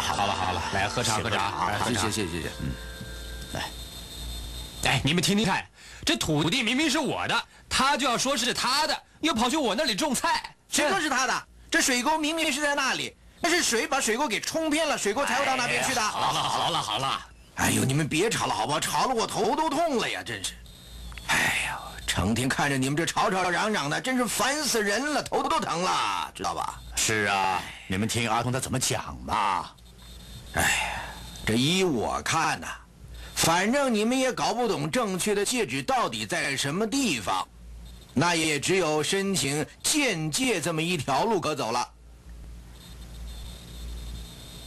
好了，好了，好了，来喝茶，喝茶，来喝茶。谢谢，谢谢，嗯。来哎，你们听听看，这土地明明是我的，他就要说是他的，又跑去我那里种菜。谁说是他的？这水沟明明是在那里，那是水把水沟给冲偏了，水沟才会到那边去的。好了，好了，好了。哎呦，你们别吵了，好不好？吵了我头都痛了呀，真是。哎呦，成天看着你们这吵吵嚷嚷的，真是烦死人了，头都疼了，知道吧？是啊，你们听阿童他怎么讲嘛。依我看呐。反正你们也搞不懂正确的戒指到底在什么地方，那也只有申请鉴界这么一条路可走了。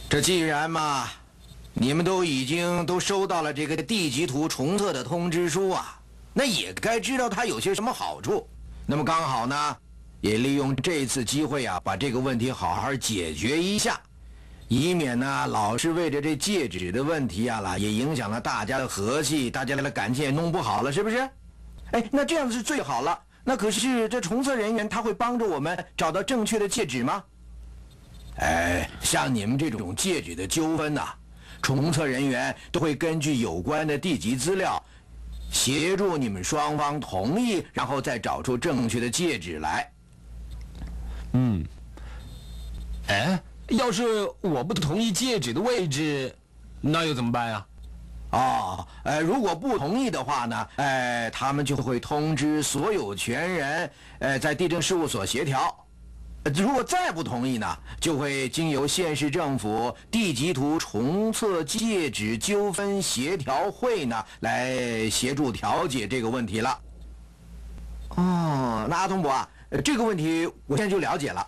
这既然嘛，你们都已经都收到了这个地籍图重测的通知书啊，那也该知道它有些什么好处。那么刚好呢，也利用这次机会啊，把这个问题好好解决一下。以免呢，老是为着这戒指的问题啊啦，也影响了大家的和气，大家的感情也弄不好了，是不是？哎，那这样子是最好了。那可是这重测人员他会帮着我们找到正确的戒指吗？哎，像你们这种戒指的纠纷呐，重测人员都会根据有关的地籍资料，协助你们双方同意，然后再找出正确的戒指来。嗯，哎。要是我不同意戒指的位置，那又怎么办呀？哦，呃，如果不同意的话呢，呃，他们就会通知所有权人，呃，在地政事务所协调。如果再不同意呢，就会经由县市政府地籍图重测戒指纠纷协调会呢来协助调解这个问题了。哦，那阿东伯啊，这个问题我现在就了解了。